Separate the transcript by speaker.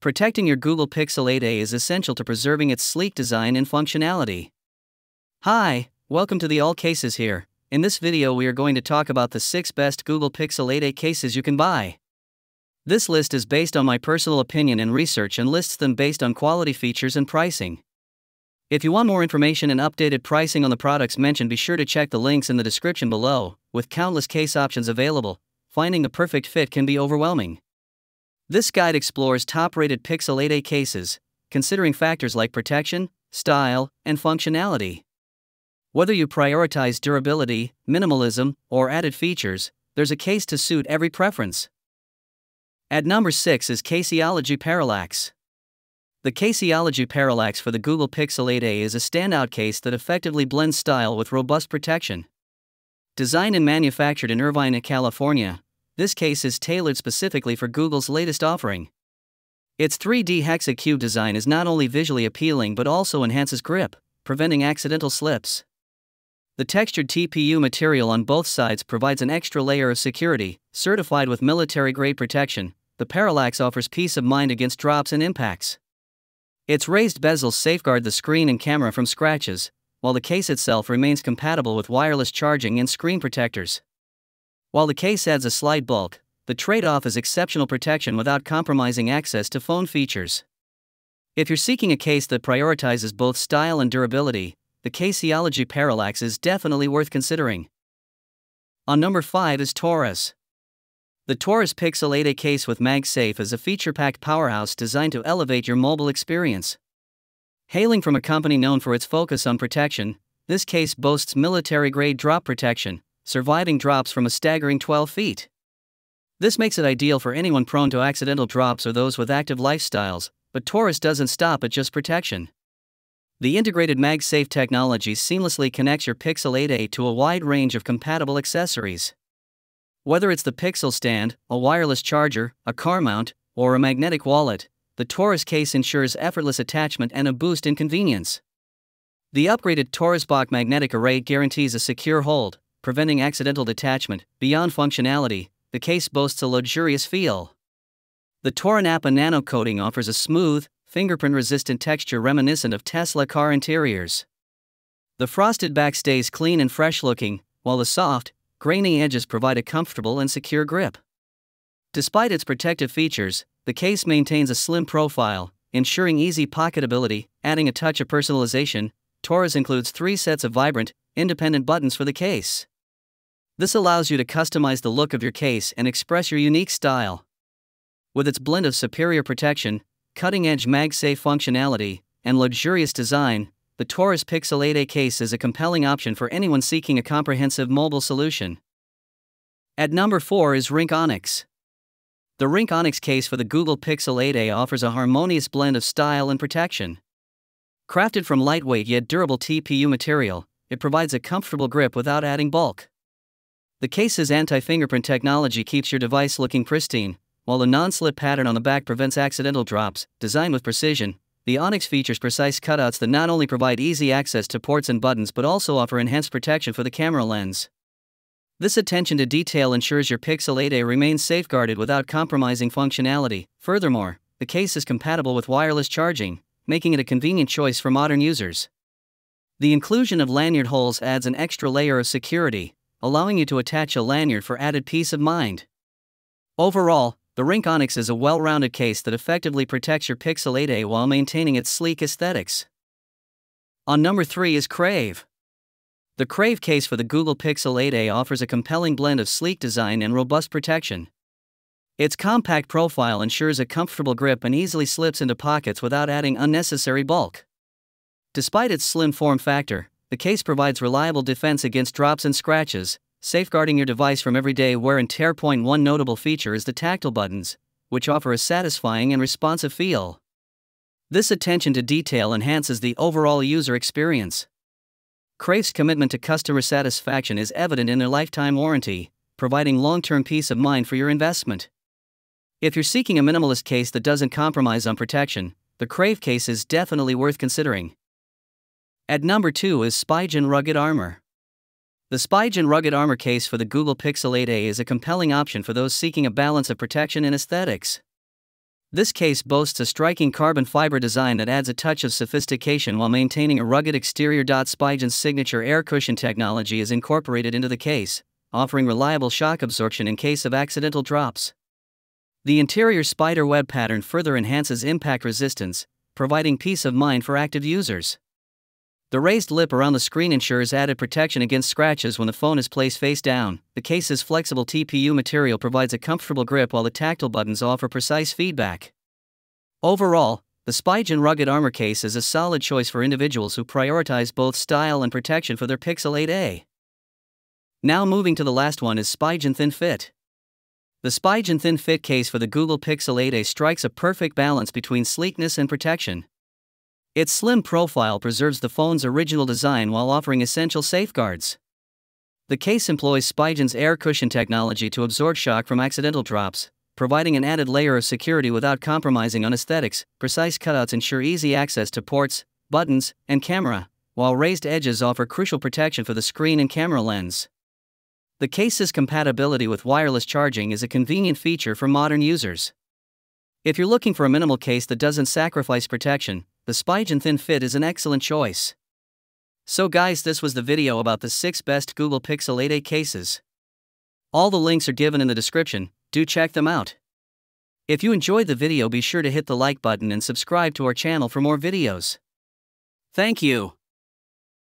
Speaker 1: Protecting your Google Pixel 8a is essential to preserving its sleek design and functionality. Hi, welcome to the All Cases here. In this video we are going to talk about the 6 best Google Pixel 8a cases you can buy. This list is based on my personal opinion and research and lists them based on quality features and pricing. If you want more information and updated pricing on the products mentioned be sure to check the links in the description below, with countless case options available, finding the perfect fit can be overwhelming. This guide explores top rated Pixel 8a cases, considering factors like protection, style, and functionality. Whether you prioritize durability, minimalism, or added features, there's a case to suit every preference. At number 6 is Caseology Parallax. The Caseology Parallax for the Google Pixel 8a is a standout case that effectively blends style with robust protection. Designed and manufactured in Irvine, California, this case is tailored specifically for Google's latest offering. Its 3D hexacube design is not only visually appealing but also enhances grip, preventing accidental slips. The textured TPU material on both sides provides an extra layer of security, certified with military grade protection. The Parallax offers peace of mind against drops and impacts. Its raised bezels safeguard the screen and camera from scratches, while the case itself remains compatible with wireless charging and screen protectors. While the case adds a slight bulk, the trade off is exceptional protection without compromising access to phone features. If you're seeking a case that prioritizes both style and durability, the Caseology Parallax is definitely worth considering. On number 5 is Torras. The Torras Pixel 8a case with MagSafe is a feature packed powerhouse designed to elevate your mobile experience. Hailing from a company known for its focus on protection, this case boasts military grade drop protection, surviving drops from a staggering 12 feet. This makes it ideal for anyone prone to accidental drops or those with active lifestyles, but Torras doesn't stop at just protection. The integrated MagSafe technology seamlessly connects your Pixel 8a to a wide range of compatible accessories. Whether it's the Pixel stand, a wireless charger, a car mount, or a magnetic wallet, the Torras case ensures effortless attachment and a boost in convenience. The upgraded Torras Bach magnetic array guarantees a secure hold, preventing accidental detachment. Beyond functionality, the case boasts a luxurious feel. The Toranapa nano coating offers a smooth, fingerprint resistant texture reminiscent of Tesla car interiors. The frosted back stays clean and fresh looking, while the soft, grainy edges provide a comfortable and secure grip. Despite its protective features, the case maintains a slim profile, ensuring easy pocketability, adding a touch of personalization. Torras includes three sets of vibrant, independent buttons for the case. This allows you to customize the look of your case and express your unique style. With its blend of superior protection, cutting edge MagSafe functionality, and luxurious design, the Torras Pixel 8a case is a compelling option for anyone seeking a comprehensive mobile solution. At number 4 is Ringke Onyx. The Ringke Onyx case for the Google Pixel 8a offers a harmonious blend of style and protection. Crafted from lightweight yet durable TPU material, it provides a comfortable grip without adding bulk. The case's anti fingerprint technology keeps your device looking pristine, while the non slip pattern on the back prevents accidental drops. Designed with precision, the Onyx features precise cutouts that not only provide easy access to ports and buttons but also offer enhanced protection for the camera lens. This attention to detail ensures your Pixel 8a remains safeguarded without compromising functionality. Furthermore, the case is compatible with wireless charging, making it a convenient choice for modern users. The inclusion of lanyard holes adds an extra layer of security, allowing you to attach a lanyard for added peace of mind. Overall, the Ringke Onyx is a well rounded case that effectively protects your Pixel 8a while maintaining its sleek aesthetics. On number 3 is Crave. The Crave case for the Google Pixel 8a offers a compelling blend of sleek design and robust protection. Its compact profile ensures a comfortable grip and easily slips into pockets without adding unnecessary bulk. Despite its slim form factor, the case provides reliable defense against drops and scratches, safeguarding your device from everyday wear and tear. Point one notable feature is the tactile buttons, which offer a satisfying and responsive feel. This attention to detail enhances the overall user experience. Crave's commitment to customer satisfaction is evident in their lifetime warranty, providing long term peace of mind for your investment. If you're seeking a minimalist case that doesn't compromise on protection, the Crave case is definitely worth considering. At number 2 is Spigen Rugged Armor. The Spigen Rugged Armor case for the Google Pixel 8a is a compelling option for those seeking a balance of protection and aesthetics. This case boasts a striking carbon fiber design that adds a touch of sophistication while maintaining a rugged exterior. Spigen's signature air cushion technology is incorporated into the case, offering reliable shock absorption in case of accidental drops. The interior spider web pattern further enhances impact resistance, providing peace of mind for active users. The raised lip around the screen ensures added protection against scratches when the phone is placed face down. The case's flexible TPU material provides a comfortable grip while the tactile buttons offer precise feedback. Overall, the Spigen rugged armor case is a solid choice for individuals who prioritize both style and protection for their Pixel 8a. Now moving to the last one is Spigen Thin Fit. The Spigen Thin Fit case for the Google Pixel 8a strikes a perfect balance between sleekness and protection. Its slim profile preserves the phone's original design while offering essential safeguards. The case employs Spigen's air cushion technology to absorb shock from accidental drops, providing an added layer of security without compromising on aesthetics. Precise cutouts ensure easy access to ports, buttons, and camera, while raised edges offer crucial protection for the screen and camera lens. The case's compatibility with wireless charging is a convenient feature for modern users. If you're looking for a minimal case that doesn't sacrifice protection, the Spigen Thin Fit is an excellent choice. So guys this was the video about the 6 best Google Pixel 8a cases. All the links are given in the description, do check them out. If you enjoyed the video be sure to hit the like button and subscribe to our channel for more videos. Thank you.